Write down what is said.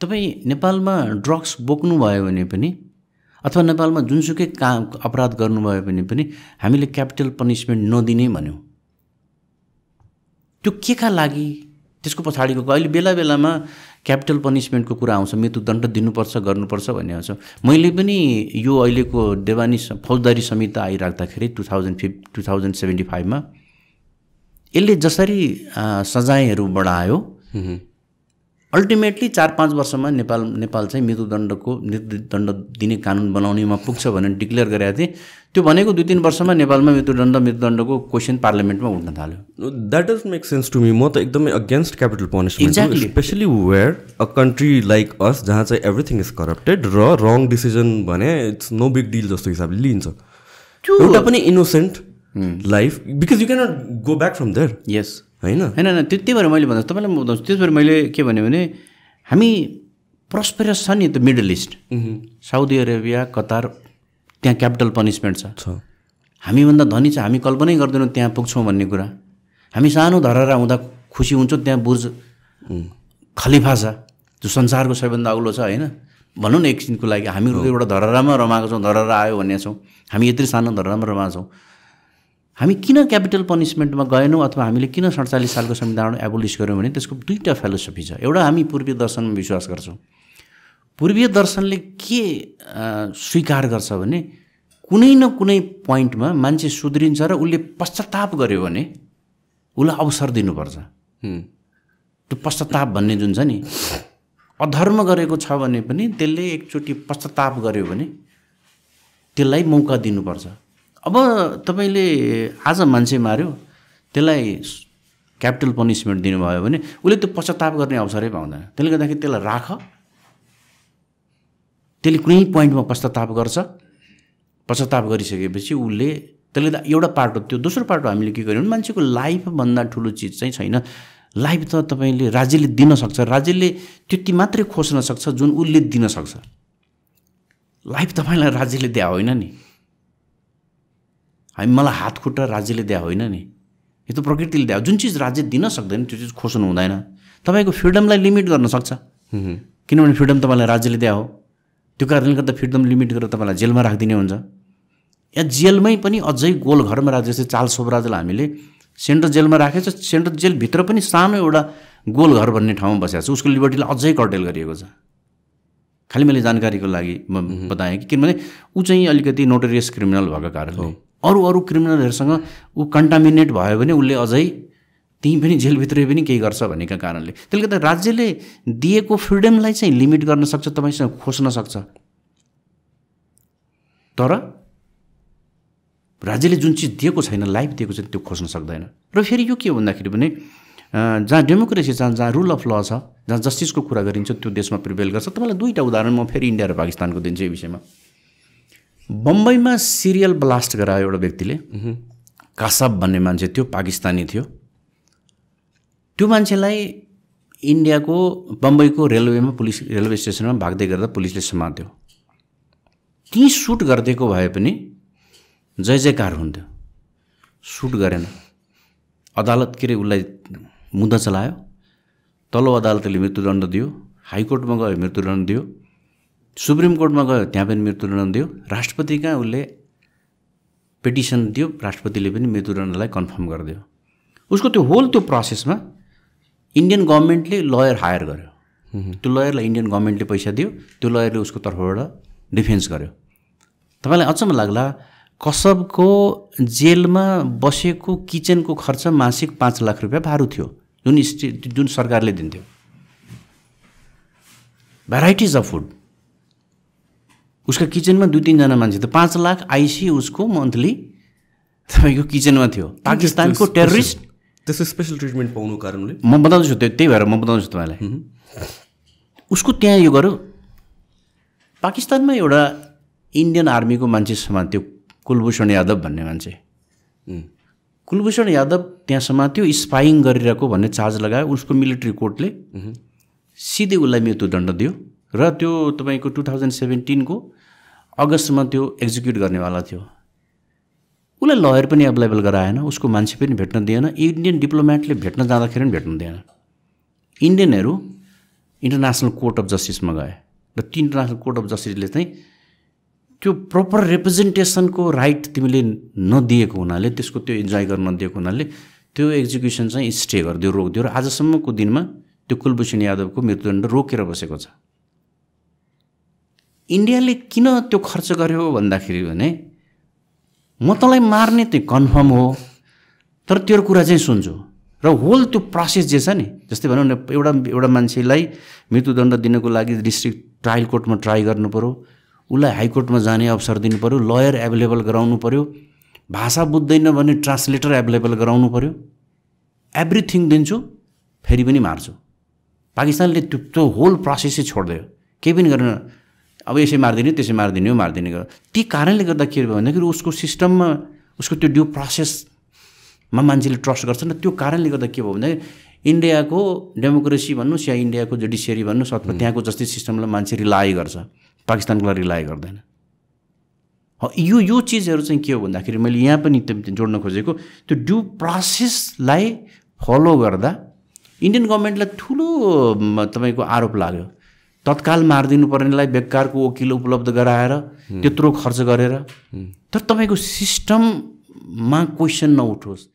तपाईँ नेपालमा ड्रग्स बोक्नुभयो भने पनि अथवा नेपालमा जुनसुकै काम अपराध गर्नुभयो भने पनि हामीले क्यापिटल पनिसमेन्ट नदिने भन्यौँ। त्यो के का लागि? त्यसको पछाडिको अहिले बेला बेलामा क्यापिटल पनिसमेन्टको कुरा आउँछ मृत्युदण्ड दिनुपर्छ गर्नुपर्छ भन्ने आउँछ। मैले पनि यो अहिलेको देवानी फौजदारी संहिता आइराख्दाखेरि टु थाउजन्ड फिफ टु थाउजन्ड सेभेन्टी फाइभमा यसले जसरी सजायहरू बढायो अल्टिमेटली चार पाँच वर्षमा नेपाल नेपाल चाहिँ मृत्युदण्डको मृत्युदण्ड दिने कानुन बनाउनेमा पुग्छ भनेर डिक्लेयर गरेका थिएँ। त्यो भनेको दुई तिन वर्षमा नेपालमा मृत्युदण्ड मृत्युदण्डको क्वेसन पार्लियामेन्टमा उठ्न थाल्यो। That does make sense to me म त एकदमै against capital punishment especially where a country like us जहाँ चाहिँ एभ्रिथिङ इज करप्टेड र रङ डिसिजन भने इट्स नो बिग डिल जस्तो हिसाबले लिइन्छ। एउटा पनि innocent life because you cannot go back from there यस होइन? होइन होइन त्यो त्यही भएर मैले भन्दा तपाईँलाई म बताउँछु त्यस भएर मैले के भने भने हामी प्रस्पेरस छ नि त Middle East Saudi Arabia Qatar त्यहाँ क्यापिटल पनिसमेन्ट छ। हामीभन्दा धनी छ हामी कल्पनै गर्दैनौँ त्यहाँ पुग्छौँ भन्ने कुरा। हामी सानो धरहरा हुँदा खुसी हुन्छौँ त्यहाँ बुर्ज खलिफा छ जो संसारको सबैभन्दा अग्लो छ होइन? भनौँ न एकछिनको लागि हामीहरू एउटा धरहरामा रमाएको छौँ धरहरा आयो भन्ने छौँ। हामी यत्रो सानो धरहरामा रमाएको छौँ। हामी किन क्यापिटल पनिसमेन्टमा गएनौँ अथवा हामीले किन सडचालिस सालको संविधान एबोलिस गऱ्यौँ भने त्यसको दुईवटा फेलोसफी छ। एउटा हामी पूर्वीय दर्शनमा विश्वास गर्छौँ। पूर्वीय दर्शनले के स्वीकार गर्छ भने कुनै न कुनै पोइन्टमा मान्छे सुध्रिन्छ र उसले पश्चाताप गर्यो भने उसलाई अवसर दिनुपर्छ। त्यो पश्चाताप भन्ने जुन छ नि अधर्म गरेको छ भने पनि त्यसले एकचोटि पश्चाताप गर्यो भने त्यसलाई मौका दिनुपर्छ। अब तपाईँले आज मान्छे मार्यो त्यसलाई क्यापिटल पनिसमेन्ट दिनुभयो भने उसले त्यो पश्चाताप गर्ने अवसरै पाउँदैन। त्यसले गर्दाखेरि त्यसलाई राख। त्यसले कुनै पोइन्टमा पश्चाताप गर्छ। पश्चाताप गरिसकेपछि उसले त्यसले त एउटा पाटो त्यो दोस्रो पाटो हामीले के गर्यौँ भने मान्छेको लाइफभन्दा ठुलो चिज चाहिँ छैन। लाइफ त तपाईँले राज्यले दिन सक्छ। राज्यले त्यति मात्रै खोज्न सक्छ जुन उसले दिन सक्छ। लाइफ तपाईँलाई राज्यले दिए होइन नि। हामी मलाई हात खुट्टा राज्यले दिए होइन नि? यो त प्रकृतिले दिए जुन चिज राज्य दिन सक्दैन त्यो चिज खोज्नु हुँदैन। तपाईँको फ्रिडमलाई लिमिट गर्न सक्छ। किनभने फ्रिडम तपाईँलाई राज्यले दिए हो। त्यो कारणले गर्दा फ्रिडम लिमिट गरेर तपाईँलाई जेलमा राखिदिने हुन्छ। या जेलमै पनि अझै गोल घरमा जस्तै चाल सोबराजलाई हामीले सेन्ट्रल जेलमा राखेको छ सेन्ट्रल जेलभित्र पनि सानो एउटा गोल घर भन्ने ठाउँमा बसेको छ। उसको लिबर्टीलाई अझै कर्टेल गरिएको छ। खालि मैले जानकारीको लागि म बताएँ कि किनभने ऊ चाहिँ अलिकति नोटरियस क्रिमिनल भएको कारणले। अरू अरू क्रिमिनलहरूसँग ऊ कन्टामिनेट भयो भने उसले अझै त्यहीँ पनि जेलभित्रै पनि केही गर्छ भनेका कारणले। त्यसले गर्दा राज्यले दिएको फ्रिडमलाई चाहिँ लिमिट गर्न सक्छ तपाईँसँग खोज्न सक्छ। तर राज्यले जुन चिज दिएको छैन लाइफ दिएको छ त्यो खोज्न सक्दैन। र फेरि यो के हो भन्दाखेरि भने जहाँ डेमोक्रेसी छ जहाँ रुल अफ ल छ जहाँ जस्टिसको कुरा गरिन्छ त्यो देशमा प्रिभेल गर्छ। तपाईँलाई दुईवटा उदाहरण म फेरि इन्डिया र पाकिस्तानको दिन्छु यो विषयमा। बम्बईमा सिरियल ब्लास्ट गरायो एउटा व्यक्तिले। कासाब भन्ने मान्छे थियो पाकिस्तानी थियो। त्यो मान्छेलाई इन्डियाको बम्बईको रेलवेमा पुलिस रेलवे स्टेसनमा भाग्दै गर्दा पुलिसले समात्यो। त्यहीँ सुट गरिदिएको भए पनि जय जयकार हुन्थ्यो। सुट गरेन। अदालत के अरे उसलाई मुद्दा चलायो। तल्लो अदालतले मृत्युदण्ड दियो। हाइकोर्टमा गयो मृत्युदण्ड दियो। सुप्रिम कोर्टमा गयो त्यहाँ पनि मृत्युदण्ड दियो। राष्ट्रपति कहाँ? उसले पिटिसन दियो राष्ट्रपतिले पनि मृत्युदण्डलाई कन्फर्म गरिदियो। उसको त्यो होल त्यो प्रोसेसमा इन्डियन गभर्मेन्टले लयर हायर गर्यो। त्यो लयरलाई इन्डियन गभर्मेन्टले पैसा दियो त्यो लयरले उसको तर्फबाट डिफेन्स गर्यो। तपाईँलाई अचम्म लाग्ला कसबको जेलमा बसेको किचनको खर्च मासिक पाँच लाख रुपियाँ भारू थियो जुन स्टे जुन सरकारले दिन्थ्यो। भेराइटिज अफ फुड उसको किचनमा दुई तिनजना मान्छे त पाँच लाख आइसी उसको मन्थली तपाईँको किचनमा थियो। पाकिस्तानको टेररिस्ट। त्यस्तो स्पेसल ट्रिटमेन्ट पाउनु कारणले? म बताउँछु त्यो त्यही भएर म बताउँछु तपाईँलाई। उसको त्यहाँ यो गर्यो। पाकिस्तानमा एउटा इन्डियन आर्मीको मान्छे समात्यो कुलभूषण यादव भन्ने मान्छे। कुलभूषण यादव त्यहाँ समात्यो स्पाइङ गरिरहेको भन्ने चार्ज लगायो। उसको मिलिट्री कोर्टले सिधै उसलाई मृत्युदण्ड दियो। र त्यो तपाईँको टु थाउजन्ड सेभेन्टिनको अगस्तमा त्यो एक्जिक्युट गर्नेवाला थियो। उसलाई लयर पनि एभाइलेबल गराएन उसको मान्छे पनि भेट्न दिएन इन्डियन डिप्लोमेटले भेट्न जाँदाखेरि पनि भेट्नु दिएन। इन्डियनहरू इन्टरनेसनल कोर्ट अफ जस्टिसमा गए र ती इन्टरनेसनल कोर्ट अफ जस्टिसले चाहिँ त्यो प्रपर रिप्रेजेन्टेसनको राइट तिमीले नदिएको हुनाले त्यसको त्यो इन्जोय गर्न नदिएको हुनाले त्यो एक्जिक्युसन चाहिँ स्टे गरिदियो रोकिदियो। र आजसम्मको दिनमा त्यो कुलभूषण यादवको मृत्युदण्ड रोकेर बसेको छ। इन्डियाले किन त्यो खर्च गर्यो भन्दाखेरि भने म तँलाई मार्ने त्यो कन्फर्म हो तर तेरो कुरा चाहिँ सुन्छु। र होल त्यो प्रोसेस जे छ नि जस्तै भनौँ न एउटा एउटा मान्छेलाई मृत्युदण्ड दिनको लागि डिस्ट्रिक्ट ट्रायल कोर्टमा ट्राई पऱ्यो उसलाई हाइकोर्टमा जाने अवसर दिनु पऱ्यो लयर एभाइलेबल गराउनु पऱ्यो भाषा बुझ्दैन भने ट्रान्सलेटर एभाइलेबल गराउनु पऱ्यो एभ्रिथिङ दिन्छु फेरि पनि मार्छु। पाकिस्तानले त्यो त्यो होल प्रोसेसै छोडिदियो। केही पनि गरेन। अब यसै मारिदिने त्यसै मारिदिने हो मारिदिने गर ती कारणले गर्दा के भन्दाखेरि उसको सिस्टममा उसको त्यो ड्यु प्रोसेसमा मान्छेले ट्रस्ट गर्छ र त्यो कारणले गर्दा के भयो भन्दाखेरि इन्डियाको डेमोक्रेसी भन्नुहोस् या इन्डियाको जुडिसियरी भन्नुहोस् अथवा त्यहाँको जस्तै सिस्टमलाई मान्छे रिलाइ गर्छ पाकिस्तानको लागि रिलाइ गर्दैन। यो यो चिजहरू चाहिँ के हो भन्दाखेरि मैले यहाँ पनि जोड्न खोजेको त्यो ड्यु प्रोसेसलाई फलो गर्दा इन्डियन गभर्मेन्टलाई ठुलो तपाईँको आरोप लाग्यो। तत्काल मारिदिनु पर्नेलाई बेकारको वकिल उपलब्ध गराएर त्यत्रो खर्च गरेर तर तपाईँको सिस्टममा क्वेसन नउठोस्।